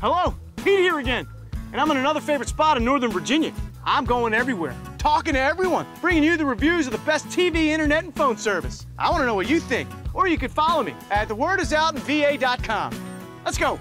Hello, Pete here again. And I'm in another favorite spot in Northern Virginia. I'm going everywhere, talking to everyone, bringing you the reviews of the best TV, internet, and phone service. I want to know what you think. Or you could follow me at thewordisoutinva.com. Let's go.